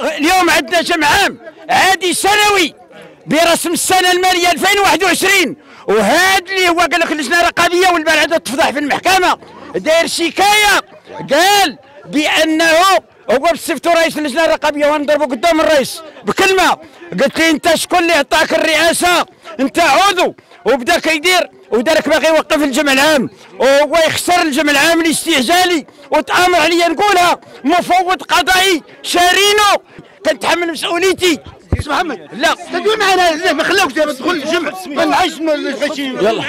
اليوم عندنا جمع عام عادي سنوي برسم السنة المالية 2021 وهذا اللي هو قال لك اللجنة الرقابية والبلد تفضح في المحكمة. داير شكاية. قال بأنه هو بصفتو رئيس اللجنة الرقابية ونضربه قدام الرئيس. بكلمة. قلت لي أنت شكون اللي عطاك الرئاسة؟ أنت عضو وبدا كيدير ودارك باغي يوقف الجمع العام. وهو يخسر الجمع العام الاستعجالي وتأمر عليا نقولها. مفوض قضائي شارينو. كنتحمل مسؤوليتي. سي محمد لا. تدوي معنا لا ما خلاوكش تدخل الجمع. ما نعيش يلا.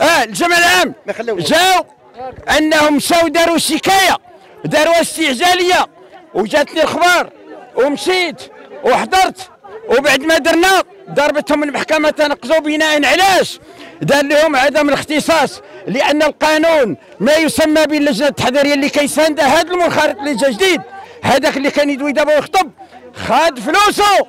آه الجمع العام. جاو أنهم مشاو داروا شكايه داروا استعجاليه وجاتني الاخبار ومشيت وحضرت. وبعد ما درنا ضربتهم المحكمه تنقزوا بناء علاش؟ دار لهم عدم الاختصاص لأن القانون ما يسمى باللجنة التحضيرية اللي كيساند هذا المنخرط اللي جا جديد. هذاك اللي كان يدوي دابا ويخطب خاد فلوسه.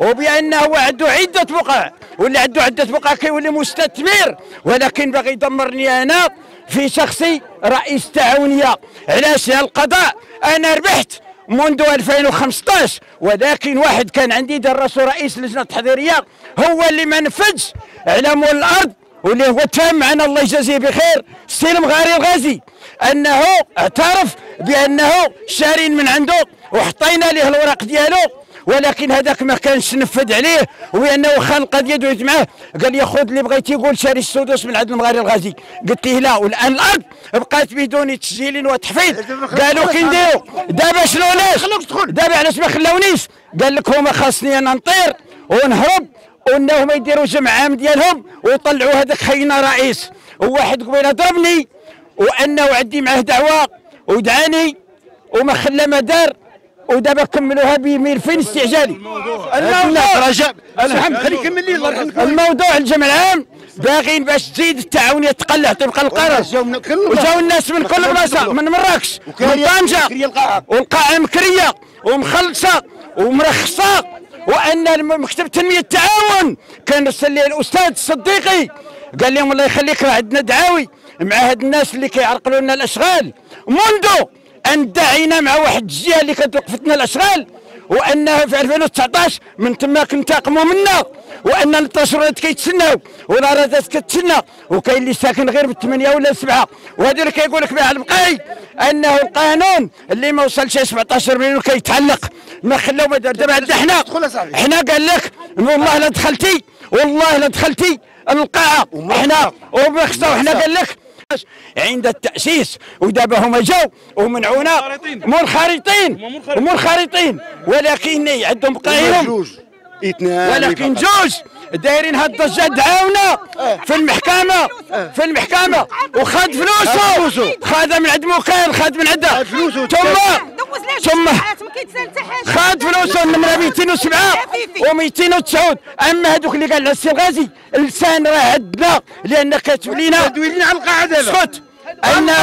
وبأنه هو عنده عدة بقع واللي عنده عدة بقع كيولي مستثمر. ولكن باغي يدمرني أنا في شخصي رئيس التعاونيه علاش؟ القضاء أنا ربحت. منذ 2015 ولكن واحد كان عندي درسه رئيس اللجنه التحضيريه هو اللي ما على مول الأرض واللي هو تفهم معنا الله يجازيه بخير سلم غاري الغازي. أنه اعترف بأنه شارين من عنده وحطينا ليه الورق ديالو. ولكن هذاك ما كانش نفذ عليه وانه خان القضية دويت معاه. قال لي خذ اللي بغيتي يقول شاري السدوس من عند المغاري الغازي. قلت له لا والآن الأرض بقات بدون تسجيل وتحفيظ قالوا كي نديروا دابا شنو علاش دابا علاش ما خلاونيش قال لك هما خاصني أنا نطير ونهرب وانهم يديروا جمع عام ديالهم ويطلعوا هذاك خينا رئيس. وواحد قبيلة ضربني وأنه عندي معاه دعوة ودعاني وما خلى ما دار. ودابا كملوها بملفين استعجالي. الموضوع. رجاء خليه يكمل لي الله يرحمك الموضوع الجمع العام باغيين باش تزيد التعاونيه تقلع طبقا للقرار وجاو الناس من كل بلاصه من مراكش من طنجة والقاعة مكريه ومخلصة ومرخصة وأن مكتب تنميه التعاون. كان رسل لي الأستاذ الصديقي. قال لهم الله يخليك راه عندنا دعاوي مع هاد الناس اللي كيعرقلوا لنا الأشغال. منذ أن دعينا مع واحد الجهه اللي كتوقفت لنا الأشغال وانها في 2019 من تما كنتاقموا منا وأن التصويرات كيتسناو والارادات كتسنى وكاين اللي ساكن غير بالثمانية ولا السبعة. وهذا اللي كيقول لك بها البقاي أنه القانون اللي ما وصلش 17 مليون كيتعلق ما خلاو ما دار دابا عندنا حنا حنا قال لك والله لا دخلتي والله لا دخلتي القاعة. حنا وبخصه وحنا قال لك عند التأسيس ودابا هما جاو ومنعونا منخرطين منخرطين ولكن عندهم بقايهم ولكن جوج دايرين هاد الضجة دعاونا في المحكمة في المحكمة. وخد فلوسه. خذها من عند مكان خد من عنده ثم ثم خد فلوسه من 207 و209 أما هذوك اللي قال السي الغازي اللسان راه عندنا لأن كاتب لينا على القاعه دابا اسكت أنه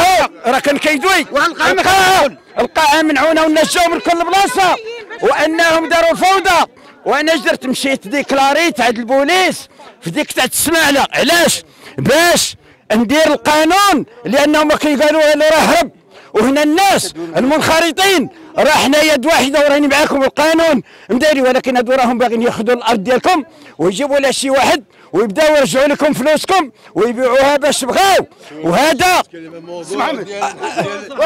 راه كان كيدوي. القاعه القاعه منعونه والناس جاو من كل بلاصة. وأنهم داروا الفوضى وأنا جدرت مشيت déclarيت عند البوليس في ديك تاع السماعله علاش؟ باش ندير القانون لأنهم كيقالوا له راه هرب وهنا الناس المنخرطين راه حنا يد واحدة وراني معاكم القانون. مداري ولكن هادو راهم باغيين ياخذوا الأرض ديالكم ويجيبوا لها شي واحد ويبداو يرجعوا لكم فلوسكم ويبيعوها باش بغاو وهذا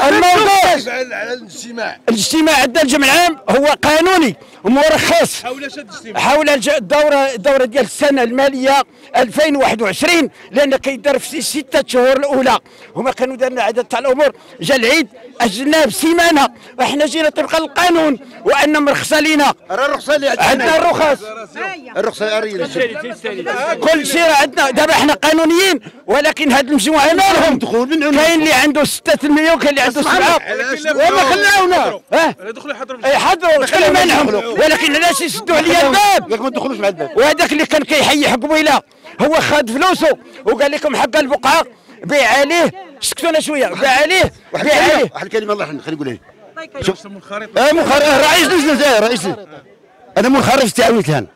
الموضوع الاجتماع عندنا الجمع العام هو قانوني ومرخص. حول الدورة الدورة ديال السنة المالية 2021 لأن كيدار في ستة شهور الأولى. هما كانوا دارنا عدد تاع الأمور. جا العيد أجلناه بسيمانة وحنا جينا طبقا للقانون وأن مرخصة لينا راه الرخصة اللي عندنا. الرخص. الرخصة كل شيء عندنا. دابا إحنا قانونيين ولكن هاد المجموعة مالهم كاين اللي عنده 6 مليون كاين اللي عنده 7 وما خلاونا آه يحضروا اي حضروا شكون اللي منعهم ولكن علاش يسدوا عليا الباب؟ ياك ما تدخلوش مع الباب. وهذاك اللي كان كيحيي حق قبيله هو خد فلوسه وقال لكم حق البقعة. بيع عليه. سكتونا شوية. بيع عليه. بيع عليه. واحد الكلمة الله يرحمه خليه يقولها لي شوف منخرط آه منخرط رئيس لجنه رئيس أنا منخرط في التعاونيه الآن.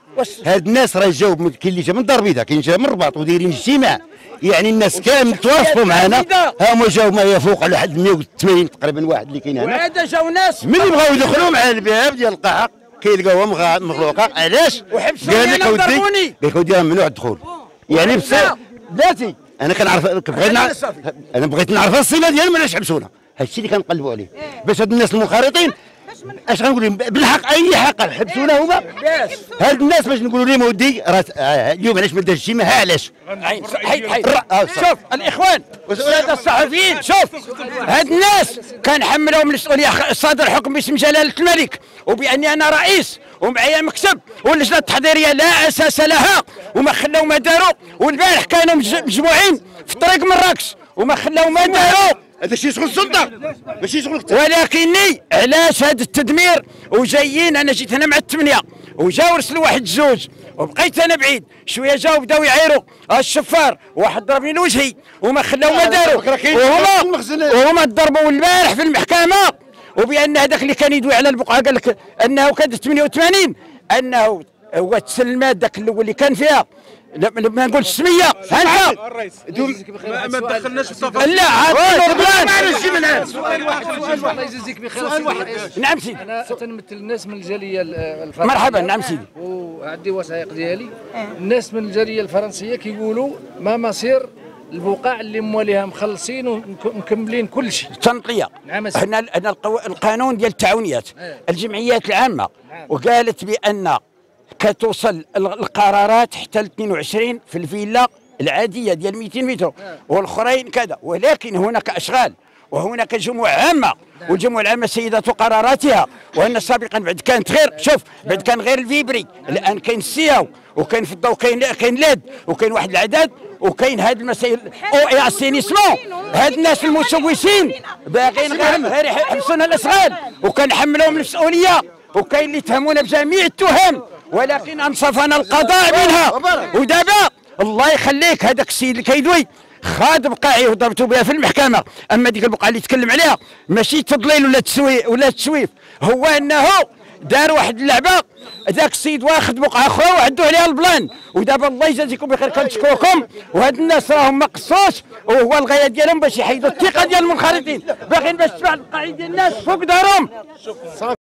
هاد الناس راه جاو من- كاين اللي جا من الدار البيضاء كاين جا من الرباط ودايرين اجتماع. يعني الناس كامل تواصلوا معنا. ها هما جاو ما يفوق على حد 180 تقريبا واحد اللي كاين هنا. وعاد جاو ناس. ملي بغاو يدخلوا مع الباب ديال القاعة؟ كيلقاوها مغلوقة. علاش؟ وحبسوني وضربوني. اودي قال لك راه ممنوع الدخول يعني بصح بلاتي. أنا كنعرف بغيت نعرف. أنا بغيت نعرف الصلة ديالهم علاش حبسونا هادشي اللي كنقلبوا عليه. باش هاد الناس المنخرطين أش غنقول لهم؟ بالحق أي حق حبسونا هما؟ باش. هاد الناس باش نقولوا لهم اودي راه آه، اليوم علاش ما دارش شي ما ها علاش حيد حيد آه،. شوف الإخوان الساده الصحفيين شوف. هاد الناس كان حملهم المسؤوليه صادر حكم باسم جلالة الملك وبأني أنا رئيس ومعايا مكتب واللجنة التحضيرية لا أساس لها. وما خلاو ما داروا والبارح كانوا مج- مجموعين في طريق مراكش وما خلاو ما داروا هذا شي شغل السلطه ماشي شغل ولكني علاش هذا التدمير؟ وجايين أنا جيت هنا مع الثمانيه وجاو رسلوا واحد الزوج وبقيت أنا بعيد. شوية جاو بداو يعايروا. الشفار واحد ضربني لوجهي. وما خلاو ما داروا فكرة كاين وهما. وهما ضربوا البارح في المحكمة. وبأن هذاك اللي كان يدوي على البقعة قال لك أنه كان 88 أنه هو تسلمات ذاك الأول اللي كان فيها. لا ما نقولش سمية انت ما ما تدخلناش في التفاصيل لا عاد الله يجزيك بخير سؤال واحد. نعم سيدي. أنا تنمثل الناس من الجالية ال- الفرنسية. مرحبا، نعم سيدي. وعندي وثائق ديالي. الناس من الجالية الفرنسية كيقولوا ما مصير البقاع اللي مواليها مخلصين ومكملين كل شيء تنقية. نعم القو- القانون ديال التعاونيات الجمعيات العامة وقالت بأن كتوصل ال- القرارات حتى ل 22 في الفيلا العادية ديال 200 متر. والأخرين كذا. ولكن هناك أشغال وهناك جموع عامة. والجموع العامة سيدة قراراتها. وأن سابقا بعد كانت غير شوف بعد كان غير الفيبري. الآن كاين السياو وكاين فضة وكاين كاين ليد وكاين واحد العدد وكاين هاد المسائل أو اي اسينيسمون هاد الناس المسوسين باغيين غير غير يحبسونا الأشغال. وكنحملوهم المسؤولية. وكاين اللي يتهمونا بجميع التهم. ولكن أنصفنا القضاء منها. ودابا الله يخليك هذاك السيد اللي كيدوي خاد بقاعي وضربتو بها في المحكمة. أما ديك البقعة اللي تكلم عليها ماشي تضليل ولا تسوي ولا تسويف. هو أنه دار واحد اللعبة. ذاك السيد واخد بقعة أخرى وعدوا عليها البلان. ودابا الله يجازيكم بخير كنشكركم وهاد الناس راهم ما قصوش وهو الغاية ديالهم باش يحيدوا الثقة ديال المنخرطين. باغيين باش تباع القاعدة ديال الناس فوق دارهم.